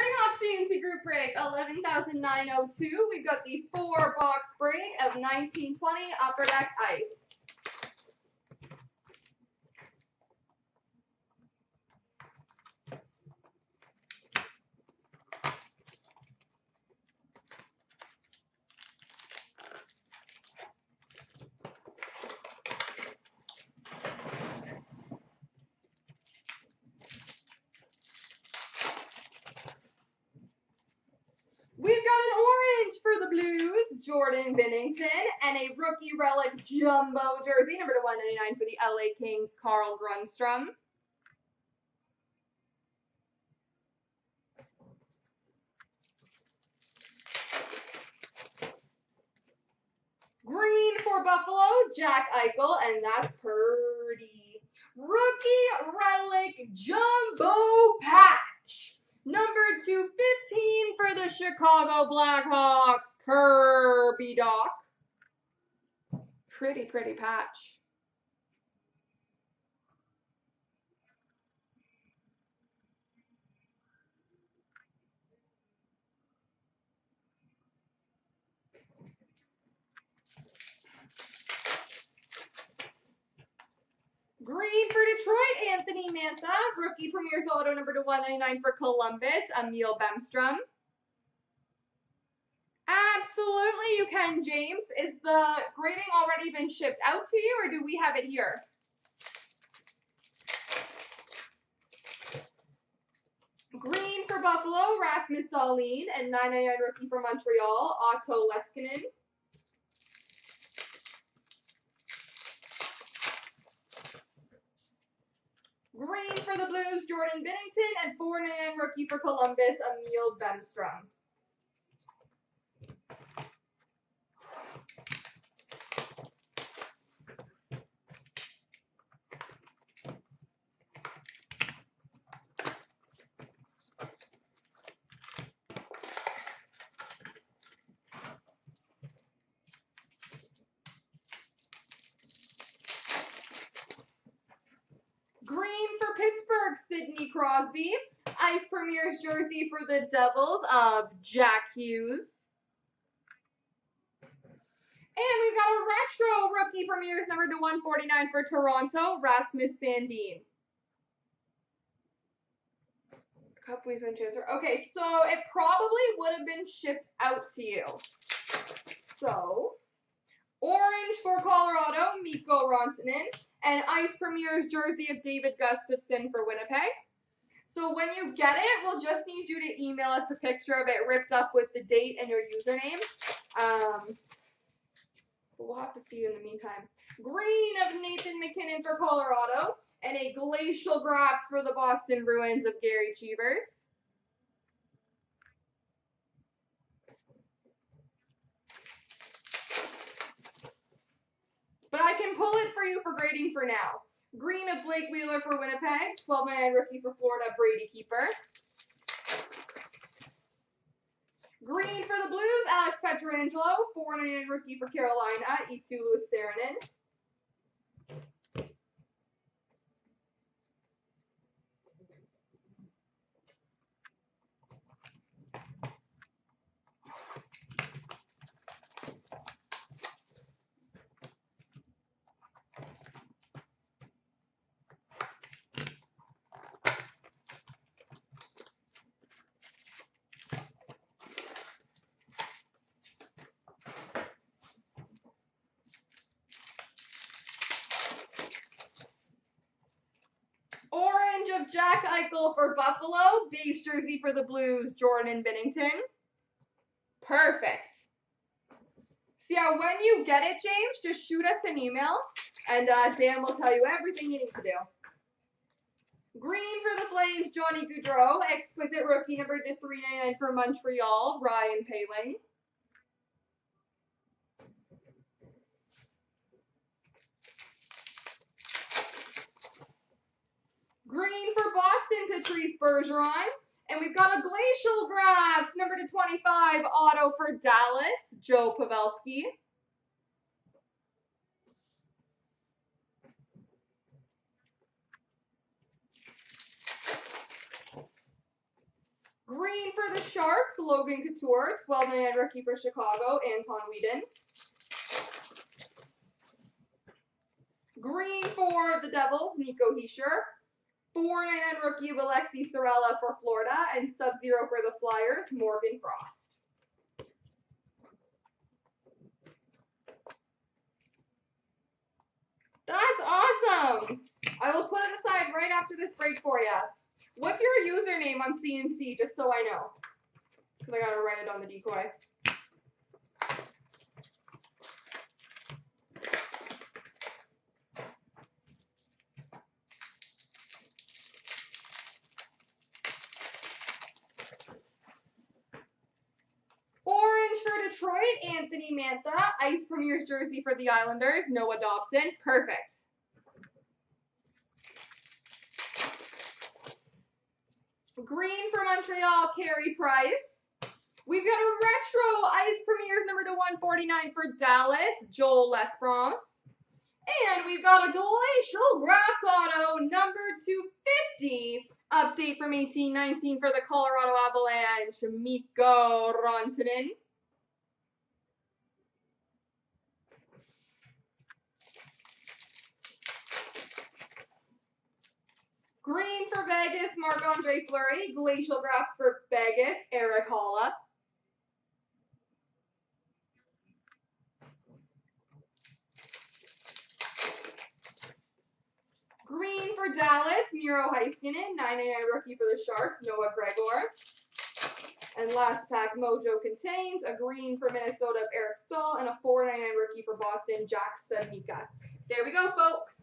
Starting off CNC group break 11,902, we've got the four box break of 1920 Upper Deck Ice. We've got an orange for the Blues, Jordan Binnington, and a rookie relic jumbo jersey, number to 199 for the LA Kings, Carl Grundstrom. Green for Buffalo, Jack Eichel, and that's Purdy. Rookie relic jumbo patch. Number 215 for the Chicago Blackhawks, Kirby Dach. Pretty, pretty patch. Green for Detroit, Anthony Mantha. Rookie Premier's Auto number to 199 for Columbus, Emil Bemstrom. Absolutely, you can, James. Is the grading already been shipped out to you, or do we have it here? Green for Buffalo, Rasmus Dahlin, and 999 rookie for Montreal, Otto Leskinen. Green for the Blues, Jordan Binnington, and 499 rookie for Columbus, Emil Bemstrom. Green for Sidney Crosby. Ice Premier's jersey for the Devils of Jack Hughes. And we've got a retro rookie premieres number to 149 for Toronto, Rasmus Sandin. Cup Wiesman transfer. Okay, so it probably would have been shipped out to you. So, orange for Colorado, Mikko Rantanen and Ice Premier's jersey of David Gustafsson for Winnipeg. So when you get it, we'll just need you to email us a picture of it ripped up with the date and your username. Um, but we'll have to see you in the meantime. Green of Nathan MacKinnon for Colorado, and a Glacial Graphs for the Boston Bruins of Gary Cheevers. But I can pull it for you for grading for now. Green of Blake Wheeler for Winnipeg. 12 man rookie for Florida, Brady Keeper. Green for the Blues, Alex Pietrangelo. 499 rookie for Carolina, Eetu Louis Saarinen. Orange of Jack Eichel for Buffalo. Base jersey for the Blues, Jordan Binnington. Perfect. So yeah, when you get it, James, just shoot us an email, and uh, Dan will tell you everything you need to do. Green for the Flames, Johnny Gaudreau. Exquisite rookie number to 399 for Montreal, Ryan Poehling. Green for Boston, Patrice Bergeron. And we've got a Glacial Graphs, number to 25, auto for Dallas, Joe Pavelski. Green for the Sharks, Logan Couture. 12.99 rookie for Chicago, Anton Wedin. Green for the Devils, Nico Hischier. 4.99 rookie of Aleksi Saarela for Florida. And Sub-Zero for the Flyers, Morgan Frost. That's awesome! I will put it aside right after this break for you. What's your username on CNC, just so I know? Because I gotta write it on the decoy. Orange for Detroit, Anthony Mantha. Ice Premier's jersey for the Islanders, Noah Dobson. Perfect. Green for Montreal, Carey Price. We've got a retro Ice Premiers number to 149 for Dallas, Joel L'Esperance. And we've got a Glacial Graphs Auto number 250 update from 1819 for the Colorado Avalanche, Mikko Rantanen. Green for Vegas, Marc-Andre Fleury. Glacial Graphs for Vegas, Erik Haula. Green for Dallas, Miro Heiskanen. 99 rookie for the Sharks, Noah Gregor. And last pack Mojo contains a green for Minnesota of Eric Staal and a 499 rookie for Boston, Jack Studnicka. There we go, folks.